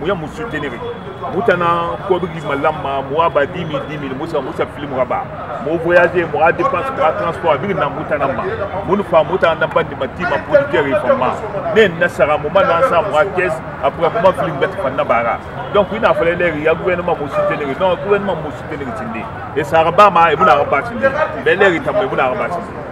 moya mosutenere mota na kobiki malama moa ba 10 000 10 000 mosa mosa film raba mo voyage moa dépense moa transport abiki na mota na ma munu fa mota na bandi matima producteur et fama ne na sara moma na sa moa caisse après moma film bet fanna bara donc ina fale le ya gouvernement mo soutenir non gouvernement mo soutenir tindi et sara ba ma e muna raba tindi mais le ritambe muna raba tindi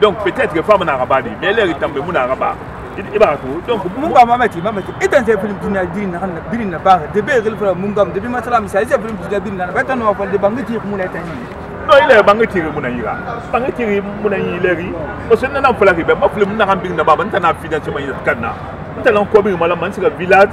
donc peut-être femme na rabadi mais le ritambe muna raba ibara ko donc munga mama ti mama ti etan je film dunia diri na na diri na ba de be gel fara munga de bi masala mi sai je film dunia diri na ba tan wa de bangi ti muna etan ni no ile bangi ti muna ira bangi ti muna ni le ri o sen na na fala ki be ma film na kan bi na ba ban tan na finance ma ira kan na tan ko bi mala man sika village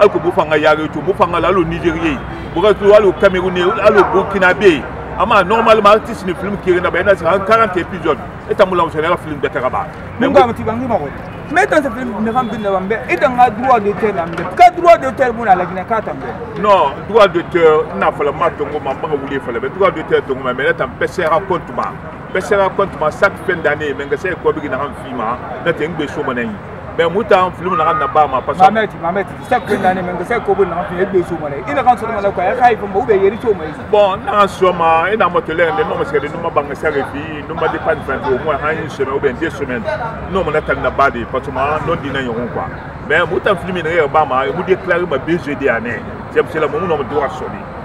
aliko bofanga yare to bofanga la lo nigerie boka to alo cameroun alo burkina be ama normalement artiste ni film kiri na bayana sa 40 épisode eta mula musala la film betaka ba mais ngam ti bangi mako mais dans ce film ne ram bin la mbe eta nga droit d'auteur na mbe ka droit d'auteur mona la gina kata mbe non droit d'auteur na fala ma tongo ma banga wuli fala be droit d'auteur tongo ma mais eta pèse raconte ma pesela compte ma chaque fin d'année mais ngasa ekobi na kan fima na te ngbe so manayi mais muta en film na kan na ba ma parce que mameti mameti chaque fin d'année mais ngasa ekobi na kan fima ngbe so manayi ina kan so manayi ko ya kai fo mo be yeri so mai bon na so ma ina mo tele ne no parce que nous ma banga sa refi nous ma dépend fin au moins en une semaine ou bien deux semaines non mon attaque na badi parce que ma non dina yon quoi mais muta film na ya ba ma mu déclarer ma BGD année c'est parce que la mo no mo doit sonner